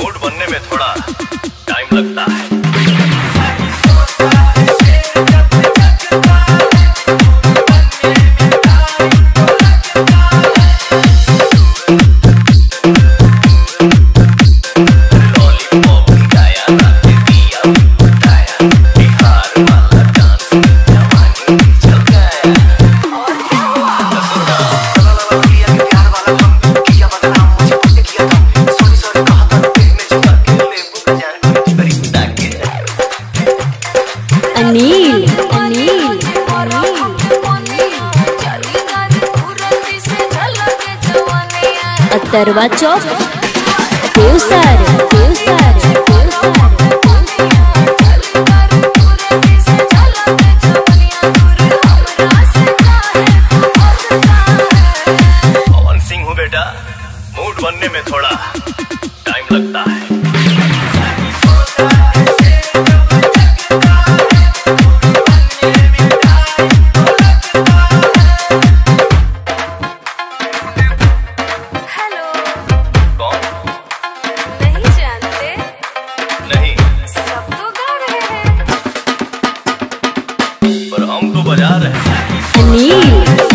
Mood बनने में थोड़ा टाइम लगता है। अनिल अनिल अतरवा चौक। देवसर देवसर पवन सिंह हूँ बेटा, मूड बनने में थोड़ा टाइम लगता है। बजा रहे हैं